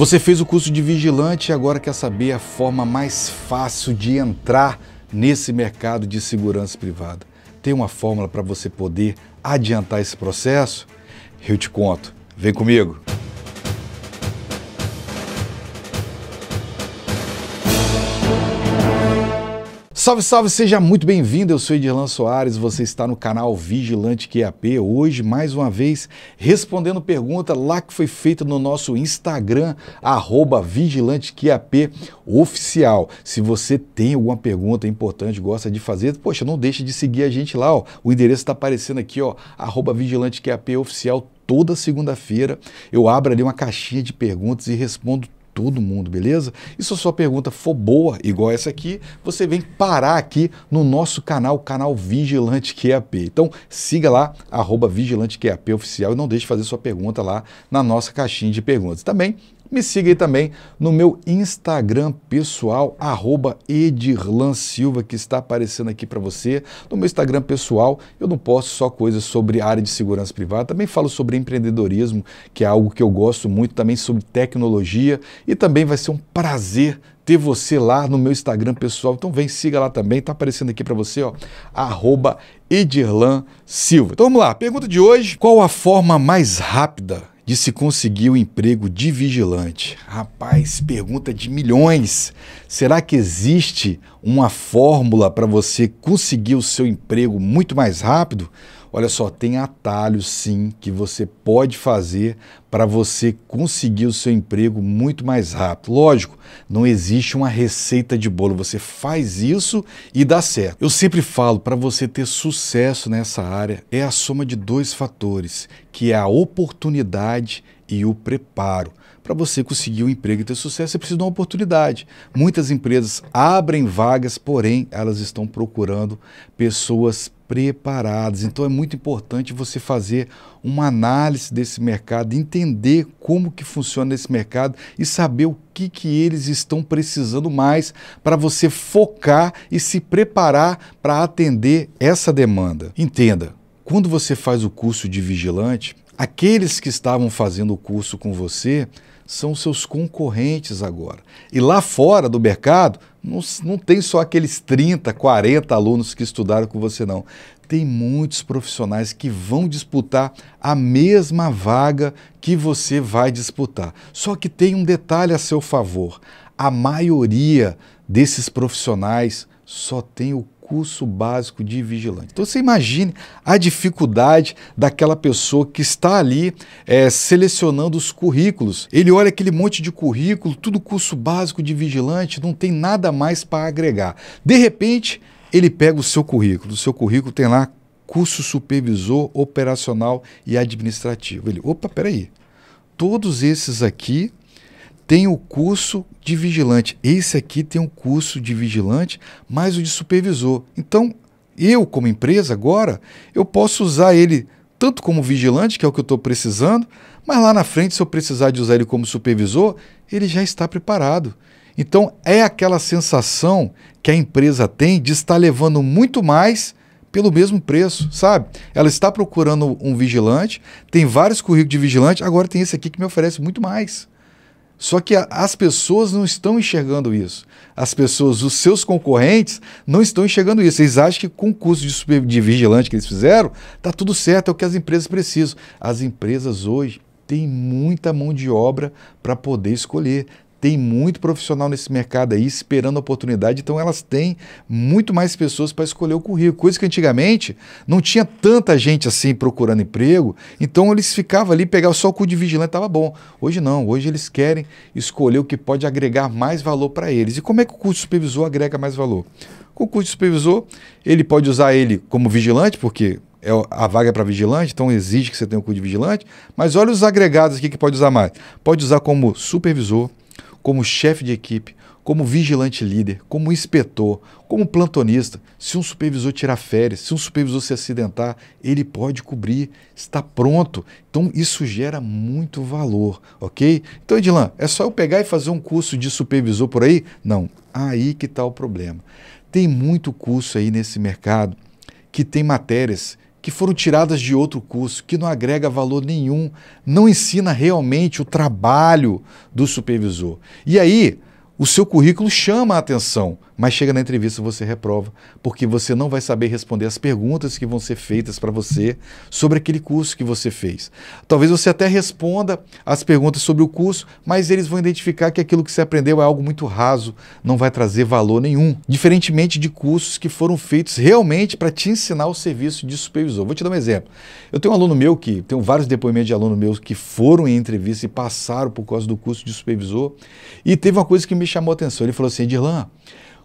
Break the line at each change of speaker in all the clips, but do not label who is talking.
Você fez o curso de vigilante e agora quer saber a forma mais fácil de entrar nesse mercado de segurança privada. Tem uma fórmula para você poder adiantar esse processo? Eu te conto. Vem comigo. Salve, salve, seja muito bem-vindo. Eu sou Edirlan Soares, você está no canal Vigilante QAP. Hoje, mais uma vez, respondendo pergunta lá que foi feita no nosso Instagram, Vigilante QAP Oficial. Se você tem alguma pergunta importante, gosta de fazer, poxa, não deixe de seguir a gente lá. Ó. O endereço está aparecendo aqui, ó, Vigilante QAP Oficial. Toda segunda-feira eu abro ali uma caixinha de perguntas e respondo todo mundo, beleza? E se a sua pergunta for boa, igual essa aqui, você vem parar aqui no nosso canal, canal Vigilante QAP. Então siga lá, arroba Vigilante QAP Oficial e não deixe de fazer sua pergunta lá na nossa caixinha de perguntas. Também me siga aí também no meu Instagram pessoal, arroba Edirlan Silva, que está aparecendo aqui para você. No meu Instagram pessoal, eu não posto só coisas sobre área de segurança privada, também falo sobre empreendedorismo, que é algo que eu gosto muito, também sobre tecnologia, e também vai ser um prazer ter você lá no meu Instagram pessoal. Então vem, siga lá também, está aparecendo aqui para você, ó, arroba Edirlan Silva. Então vamos lá, pergunta de hoje, qual a forma mais rápida de se conseguir o emprego de vigilante? Rapaz, pergunta de milhões. Será que existe uma fórmula para você conseguir o seu emprego muito mais rápido? Olha só, tem atalhos sim que você pode fazer para você conseguir o seu emprego muito mais rápido. Lógico, não existe uma receita de bolo, você faz isso e dá certo. Eu sempre falo, para você ter sucesso nessa área, é a soma de dois fatores, que é a oportunidade e o preparo. Para você conseguir um emprego e ter sucesso, você precisa de uma oportunidade. Muitas empresas abrem vagas, porém, elas estão procurando pessoas preparadas. Então é muito importante você fazer uma análise desse mercado, entender como que funciona esse mercado e saber o que, que eles estão precisando mais para você focar e se preparar para atender essa demanda. Entenda, quando você faz o curso de vigilante, aqueles que estavam fazendo o curso com você são seus concorrentes agora. E lá fora do mercado, não, não tem só aqueles 30, 40 alunos que estudaram com você, não. Tem muitos profissionais que vão disputar a mesma vaga que você vai disputar. Só que tem um detalhe a seu favor: a maioria desses profissionais só tem o curso básico de vigilante. Então você imagine a dificuldade daquela pessoa que está ali é, selecionando os currículos. Ele olha aquele monte de currículo, tudo curso básico de vigilante, não tem nada mais para agregar. De repente, ele pega o seu currículo. O seu currículo tem lá curso supervisor operacional e administrativo. Ele, opa, peraí. Todos esses aqui tem o curso de vigilante. Esse aqui tem um curso de vigilante, mais o de supervisor. Então, eu, como empresa, agora, eu posso usar ele tanto como vigilante, que é o que eu estou precisando, mas lá na frente, se eu precisar de usar ele como supervisor, ele já está preparado. Então, é aquela sensação que a empresa tem de estar levando muito mais pelo mesmo preço, sabe? Ela está procurando um vigilante, tem vários currículos de vigilante, agora tem esse aqui que me oferece muito mais. Só que as pessoas não estão enxergando isso. As pessoas, os seus concorrentes, não estão enxergando isso. Eles acham que com o curso de, super, de vigilante que eles fizeram, está tudo certo, é o que as empresas precisam. As empresas hoje têm muita mão de obra para poder escolher. Tem muito profissional nesse mercado aí esperando a oportunidade, então elas têm muito mais pessoas para escolher o currículo. Coisa que antigamente não tinha tanta gente assim procurando emprego, então eles ficavam ali, pegavam só o cu de vigilante, estava bom. Hoje não, hoje eles querem escolher o que pode agregar mais valor para eles. E como é que o curso supervisor agrega mais valor? Com o curso supervisor, ele pode usar ele como vigilante, porque é a vaga é para vigilante, então exige que você tenha o curso de vigilante, mas olha os agregados aqui que pode usar mais. Pode usar como supervisor, como chefe de equipe, como vigilante líder, como inspetor, como plantonista. Se um supervisor tirar férias, se um supervisor se acidentar, ele pode cobrir, está pronto. Então isso gera muito valor, ok? Então, Edilan, é só eu pegar e fazer um curso de supervisor por aí? Não, aí que está o problema. Tem muito curso aí nesse mercado que tem matérias que foram tiradas de outro curso, que não agrega valor nenhum, não ensina realmente o trabalho do supervisor. E aí, o seu currículo chama a atenção, mas chega na entrevista você reprova, porque você não vai saber responder as perguntas que vão ser feitas para você sobre aquele curso que você fez. Talvez você até responda as perguntas sobre o curso, mas eles vão identificar que aquilo que você aprendeu é algo muito raso, não vai trazer valor nenhum. Diferentemente de cursos que foram feitos realmente para te ensinar o serviço de supervisor. Vou te dar um exemplo. Eu tenho um aluno meu que, tenho vários depoimentos de aluno meus que foram em entrevista e passaram por causa do curso de supervisor, e teve uma coisa que me chamou a atenção. Ele falou assim: Dirlan,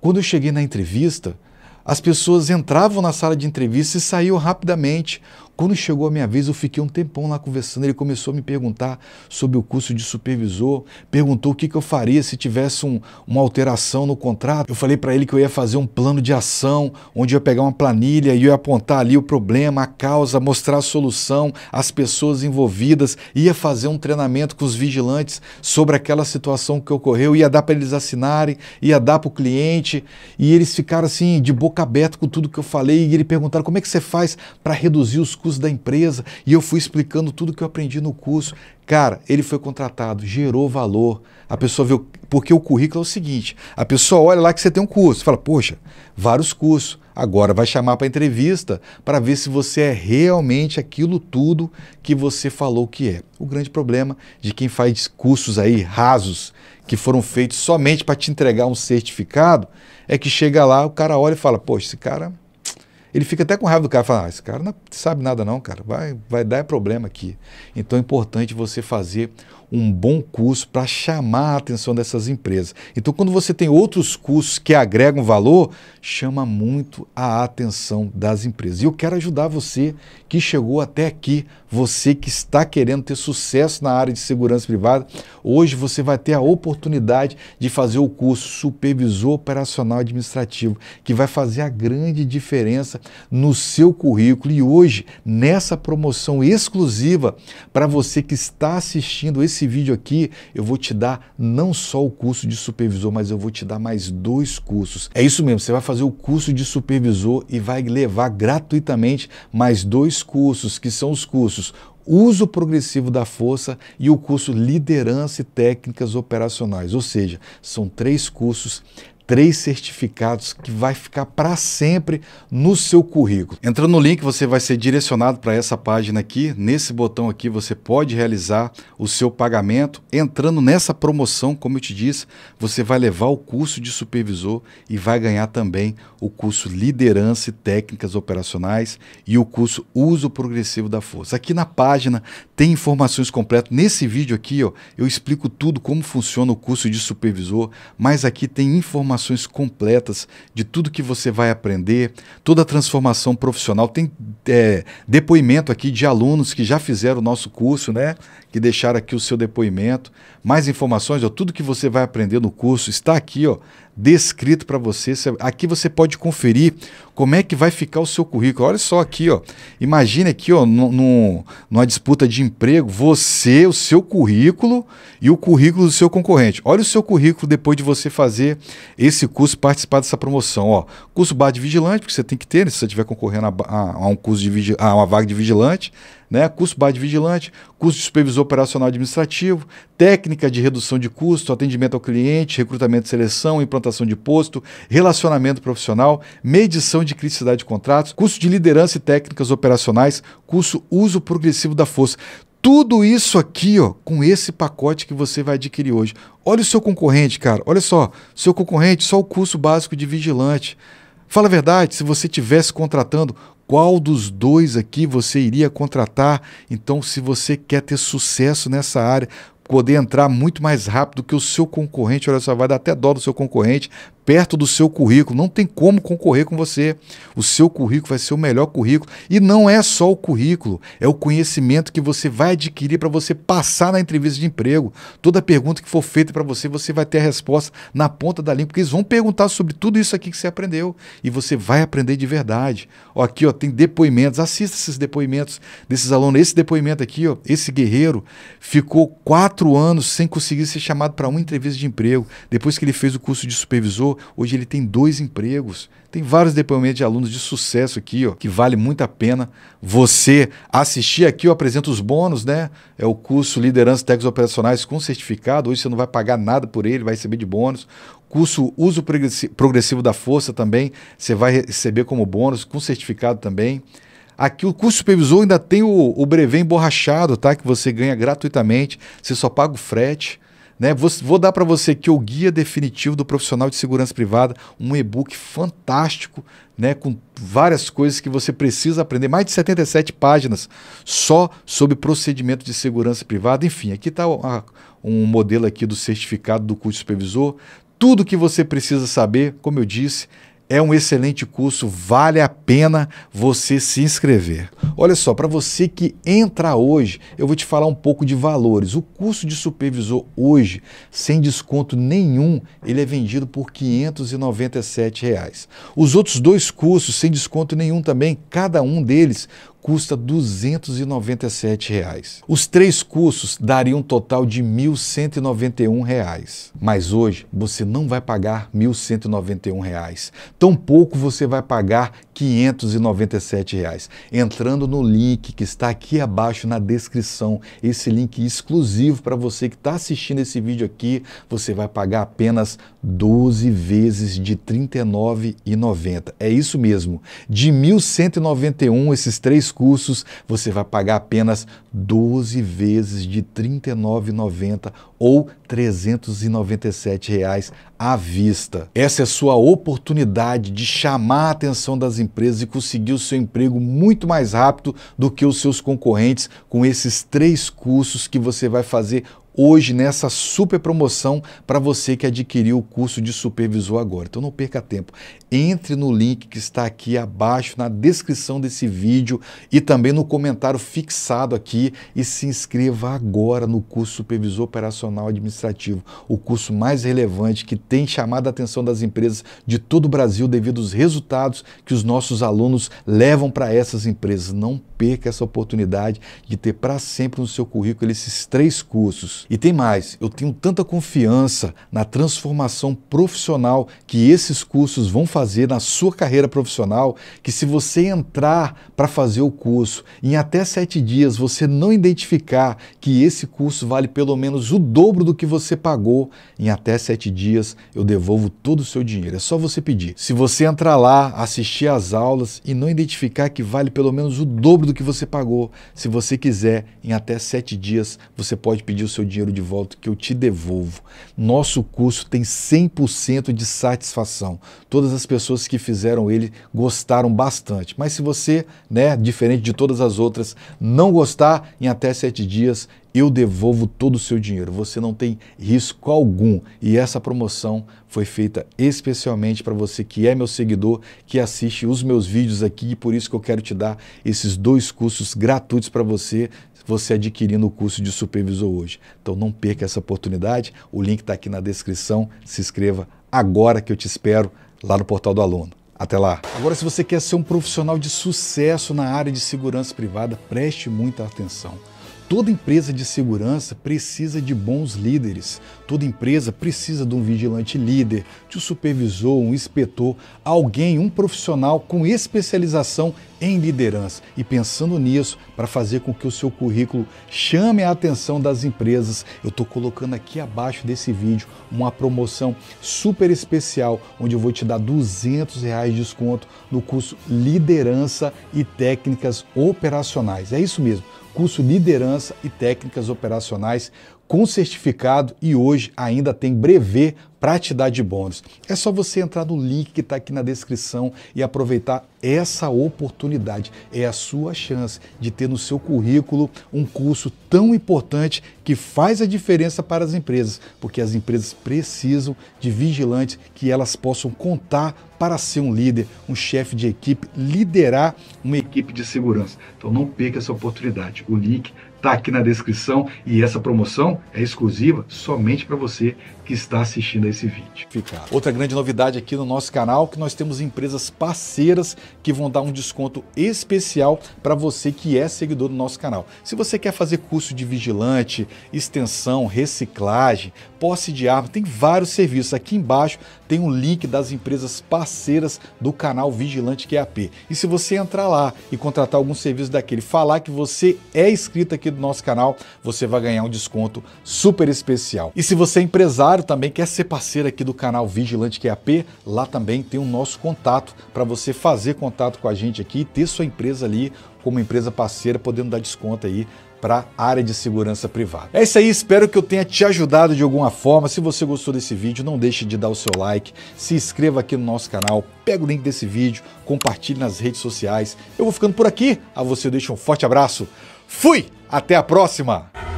quando eu cheguei na entrevista, as pessoas entravam na sala de entrevista e saíam rapidamente. Quando chegou a minha vez, eu fiquei um tempão lá conversando. Ele começou a me perguntar sobre o curso de supervisor, perguntou o que, que eu faria se tivesse um, uma alteração no contrato. Eu falei para ele que eu ia fazer um plano de ação, onde eu ia pegar uma planilha e ia apontar ali o problema, a causa, mostrar a solução, as pessoas envolvidas, ia fazer um treinamento com os vigilantes sobre aquela situação que ocorreu, ia dar para eles assinarem, ia dar para o cliente. E eles ficaram assim, de boca aberta com tudo que eu falei. E ele perguntaram como é que você faz para reduzir os custos da empresa e eu fui explicando tudo que eu aprendi no curso. Cara, ele foi contratado, gerou valor. A pessoa viu. Porque o currículo é o seguinte: a pessoa olha lá que você tem um curso, fala, poxa, vários cursos. Agora vai chamar para entrevista para ver se você é realmente aquilo tudo que você falou que é. O grande problema de quem faz cursos aí rasos, que foram feitos somente para te entregar um certificado, é que chega lá, o cara olha e fala, poxa, esse cara ele fica até com raiva do cara, fala, ah, esse cara não sabe nada não, cara, vai, vai dar problema aqui. Então é importante você fazer um bom curso para chamar a atenção dessas empresas. Então, quando você tem outros cursos que agregam valor, chama muito a atenção das empresas. E eu quero ajudar você que chegou até aqui, você que está querendo ter sucesso na área de segurança privada. Hoje você vai ter a oportunidade de fazer o curso Supervisor Operacional Administrativo, que vai fazer a grande diferença no seu currículo. E hoje, nessa promoção exclusiva para você que está assistindo esse esse vídeo aqui eu vou te dar não só o curso de supervisor, mas eu vou te dar mais dois cursos. É isso mesmo, você vai fazer o curso de supervisor e vai levar gratuitamente mais dois cursos, que são os cursos uso progressivo da força e o curso liderança e técnicas operacionais. Ou seja, são três cursos três certificados que vai ficar para sempre no seu currículo. Entrando no link, você vai ser direcionado para essa página aqui. Nesse botão aqui, você pode realizar o seu pagamento. Entrando nessa promoção, como eu te disse, você vai levar o curso de supervisor e vai ganhar também o curso Liderança e Técnicas Operacionais e o curso Uso Progressivo da Força. Aqui na página tem informações completas. Nesse vídeo aqui, ó, eu explico tudo como funciona o curso de supervisor, mas aqui tem informações informações completas de tudo que você vai aprender, toda a transformação profissional. Tem é, depoimento aqui de alunos que já fizeram o nosso curso, né? Que deixaram aqui o seu depoimento. Mais informações, ó, tudo que você vai aprender no curso está aqui, ó, descrito para você. Aqui você pode conferir como é que vai ficar o seu currículo. Olha só aqui, ó. Imagine aqui, ó, no, no, numa disputa de emprego, você, o seu currículo e o currículo do seu concorrente. Olha o seu currículo depois de você fazer esse curso, participar dessa promoção, ó. Curso bar de vigilante, porque você tem que ter, né, se você estiver concorrendo a, a, a, um curso de a uma vaga de vigilante, né? curso bar de vigilante, curso de supervisor operacional administrativo, técnica de redução de custo, atendimento ao cliente, recrutamento e seleção, implantação de posto, relacionamento profissional, medição de criticidade de contratos, curso de liderança e técnicas operacionais, curso uso progressivo da força. Tudo isso aqui, ó, com esse pacote que você vai adquirir hoje. Olha o seu concorrente, cara. Olha só, seu concorrente, só o curso básico de vigilante. Fala a verdade, se você tivesse contratando qual dos dois aqui você iria contratar? Então, se você quer ter sucesso nessa área, poder entrar muito mais rápido que o seu concorrente, olha só, vai dar até dó do seu concorrente, perto do seu currículo. Não tem como concorrer com você. O seu currículo vai ser o melhor currículo. E não é só o currículo, é o conhecimento que você vai adquirir para você passar na entrevista de emprego. Toda pergunta que for feita para você, você vai ter a resposta na ponta da língua, porque eles vão perguntar sobre tudo isso aqui que você aprendeu. E você vai aprender de verdade. Ó, aqui ó, tem depoimentos. Assista esses depoimentos desses alunos. Esse depoimento aqui, ó, esse guerreiro, ficou quatro anos sem conseguir ser chamado para uma entrevista de emprego. Depois que ele fez o curso de supervisor, hoje ele tem dois empregos. Tem vários depoimentos de alunos de sucesso aqui, ó, que vale muito a pena você assistir aqui. Eu apresento os bônus, né? É o curso Liderança Técnicos Operacionais com certificado. Hoje você não vai pagar nada por ele, vai receber de bônus. Curso Uso Progressivo da Força também, você vai receber como bônus, com certificado também. Aqui o curso supervisor ainda tem o, o brevet emborrachado, tá? Que você ganha gratuitamente, você só paga o frete. Né? Vou, vou dar para você aqui o guia definitivo do profissional de segurança privada, um e-book fantástico, né? com várias coisas que você precisa aprender, mais de 77 páginas só sobre procedimento de segurança privada. Enfim, aqui está um modelo aqui do certificado do curso supervisor. Tudo que você precisa saber, como eu disse, é um excelente curso, vale a pena você se inscrever. Olha só, para você que entra hoje, eu vou te falar um pouco de valores. O curso de supervisor hoje, sem desconto nenhum, ele é vendido por 597 reais. Os outros dois cursos, sem desconto nenhum também, cada um deles custa 297 reais. Os três cursos dariam um total de 1.191 reais. Mas hoje você não vai pagar 1.191 reais. Tampouco você vai pagar 597 reais. Entrando no link que está aqui abaixo na descrição, esse link exclusivo para você que está assistindo esse vídeo aqui, você vai pagar apenas 12 vezes de R$ 39,90. É isso mesmo. De 1.191 esses três cursos, você vai pagar apenas 12 vezes de R$ 39,90 ou 397 reais à vista. Essa é sua oportunidade de chamar a atenção das empresas e conseguir o seu emprego muito mais rápido do que os seus concorrentes com esses três cursos que você vai fazer hoje nessa super promoção para você que adquiriu o curso de supervisor agora. Então não perca tempo. Entre no link que está aqui abaixo na descrição desse vídeo e também no comentário fixado aqui e se inscreva agora no curso Supervisor Operacional Administrativo, o curso mais relevante que tem chamado a atenção das empresas de todo o Brasil devido aos resultados que os nossos alunos levam para essas empresas. Não perca essa oportunidade de ter para sempre no seu currículo esses três cursos. E tem mais, eu tenho tanta confiança na transformação profissional que esses cursos vão fazer na sua carreira profissional, que se você entrar para fazer o curso em até sete dias você não identificar que esse curso vale pelo menos o dobro do que você pagou, em até sete dias eu devolvo todo o seu dinheiro. É só você pedir. Se você entrar lá, assistir às aulas e não identificar que vale pelo menos o dobro do que você pagou, se você quiser, em até sete dias você pode pedir o seu dinheiro dinheiro de volta que eu te devolvo. Nosso curso tem 100% de satisfação. Todas as pessoas que fizeram ele gostaram bastante. Mas se você, né, diferente de todas as outras, não gostar, em até sete dias eu devolvo todo o seu dinheiro. Você não tem risco algum. E essa promoção foi feita especialmente para você que é meu seguidor, que assiste os meus vídeos aqui, e por isso que eu quero te dar esses dois cursos gratuitos para você você adquirindo o curso de supervisor hoje. Então não perca essa oportunidade, o link está aqui na descrição, se inscreva agora que eu te espero lá no portal do aluno. Até lá. Agora, se você quer ser um profissional de sucesso na área de segurança privada, preste muita atenção. Toda empresa de segurança precisa de bons líderes. Toda empresa precisa de um vigilante líder, de um supervisor, um inspetor, alguém, um profissional com especialização em liderança. E pensando nisso, para fazer com que o seu currículo chame a atenção das empresas, eu estou colocando aqui abaixo desse vídeo uma promoção super especial, onde eu vou te dar 200 reais de desconto no curso Liderança e Técnicas Operacionais. É isso mesmo curso Liderança e Técnicas Operacionais com certificado e hoje ainda tem brevet para te dar de bônus. É só você entrar no link que está aqui na descrição e aproveitar essa oportunidade. É a sua chance de ter no seu currículo um curso tão importante que faz a diferença para as empresas, porque as empresas precisam de vigilantes que elas possam contar para ser um líder, um chefe de equipe, liderar uma equipe de segurança. Então não perca essa oportunidade. O link está aqui na descrição. E essa promoção é exclusiva somente para você que está assistindo a esse vídeo. Outra grande novidade aqui no nosso canal que nós temos empresas parceiras que vão dar um desconto especial para você que é seguidor do nosso canal. Se você quer fazer curso de vigilante, extensão, reciclagem, posse de arma, tem vários serviços. Aqui embaixo tem um link das empresas parceiras do canal Vigilante QAP. E se você entrar lá e contratar algum serviço daquele, falar que você é inscrito aqui do nosso canal, você vai ganhar um desconto super especial. E se você é empresário também, quer ser parceiro aqui do canal Vigilante QAP, lá também tem o nosso contato para você fazer contato com a gente aqui e ter sua empresa ali como empresa parceira, podendo dar desconto aí para a área de segurança privada. É isso aí, espero que eu tenha te ajudado de alguma forma. Se você gostou desse vídeo, não deixe de dar o seu like, se inscreva aqui no nosso canal, pega o link desse vídeo, compartilhe nas redes sociais. Eu vou ficando por aqui, a você eu deixo um forte abraço. Fui! Até a próxima!